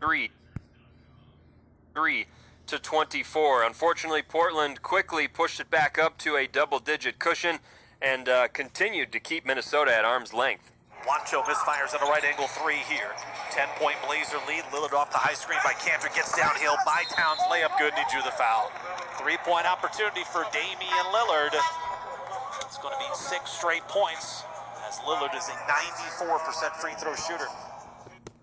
three, three to 24. Unfortunately, Portland quickly pushed it back up to a double-digit cushion and uh, continued to keep Minnesota at arm's length. Juancho misfires at a right angle three here. 10-point Blazer lead. Lillard off the high screen by Kanter. Gets downhill. By Towns layup good, he drew the foul. Three-point opportunity for Damian Lillard. It's going to be six straight points as Lillard is a 94% free throw shooter.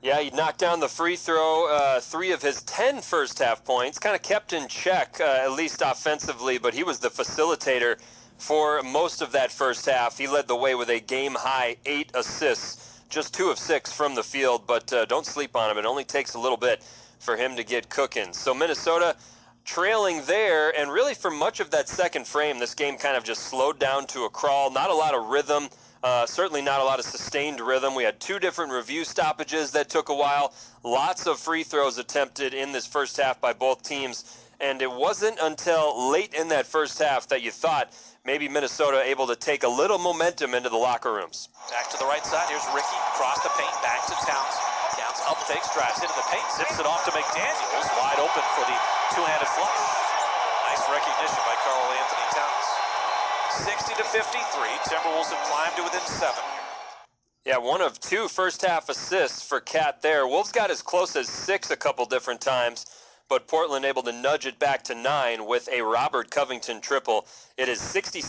Yeah, he knocked down the free throw, uh, three of his 10 first half points, kind of kept in check, uh, at least offensively, but he was the facilitator for most of that first half. He led the way with a game high eight assists, just two of six from the field, but uh, don't sleep on him. It only takes a little bit for him to get cooking. So Minnesota trailing there, and really for much of that second frame, this game kind of just slowed down to a crawl. Not a lot of rhythm. Uh, certainly not a lot of sustained rhythm. We had two different review stoppages that took a while. Lots of free throws attempted in this first half by both teams. And it wasn't until late in that first half that you thought maybe Minnesota able to take a little momentum into the locker rooms. Back to the right side. Here's Ricky. Cross the paint. Back to Towns. Towns up takes, drives into the paint, zips it off to McDaniels. Wide open for the two-handed flush. Nice recognition by Karl Anthony Towns. 60 to 53. Timberwolves have climbed to within seven. Yeah, one of two first half assists for Cat there. Wolves got as close as six a couple different times but Portland able to nudge it back to nine with a Robert Covington triple. It is 60,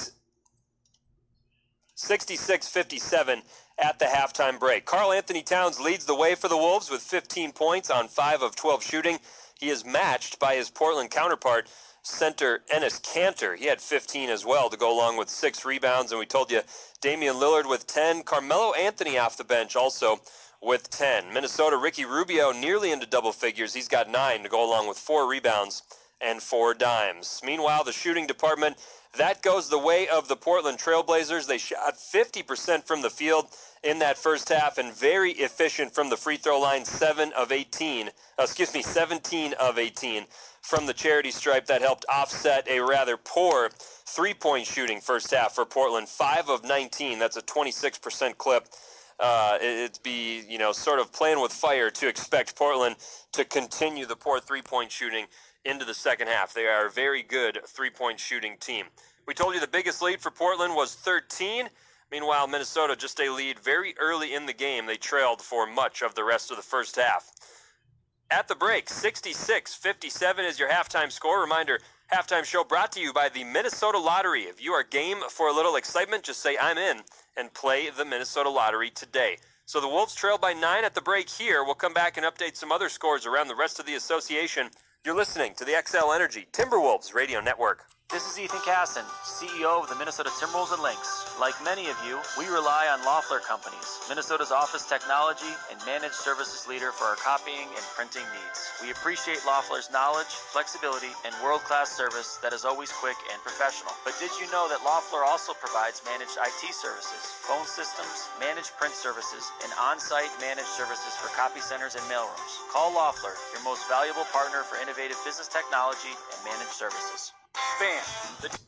66-57 at the halftime break. Karl Anthony Towns leads the way for the Wolves with 15 points on 5 of 12 shooting. He is matched by his Portland counterpart, center Enes Kanter. He had 15 as well to go along with six rebounds. And we told you Damian Lillard with 10. Carmelo Anthony off the bench also with 10. Minnesota, Ricky Rubio nearly into double figures. He's got nine to go along with four rebounds and four dimes. Meanwhile, the shooting department, that goes the way of the Portland Trailblazers. They shot 50% from the field in that first half and very efficient from the free throw line, 7 of 18, uh, excuse me, 17 of 18 from the charity stripe that helped offset a rather poor three-point shooting first half for Portland, 5 of 19. That's a 26% clip uh, it'd be you know sort of playing with fire to expect Portland to continue the poor three-point shooting into the second half. They are a very good three-point shooting team. We told you the biggest lead for Portland was 13. Meanwhile, Minnesota just a lead very early in the game. They trailed for much of the rest of the first half. At the break, 66 57 is your halftime score. Reminder halftime show brought to you by the Minnesota Lottery. If you are game for a little excitement, just say I'm in and play the Minnesota Lottery today. So the Wolves trail by nine at the break here. We'll come back and update some other scores around the rest of the association. You're listening to the Xcel Energy Timberwolves Radio Network. This is Ethan Casson, CEO of the Minnesota Timberwolves and Lynx. Like many of you, we rely on Loffler Companies, Minnesota's office technology and managed services leader for our copying and printing needs. We appreciate Loffler's knowledge, flexibility, and world-class service that is always quick and professional. But did you know that Loffler also provides managed IT services, phone systems, managed print services, and on-site managed services for copy centers and mailrooms? Call Loffler, your most valuable partner for innovative business technology and managed services. The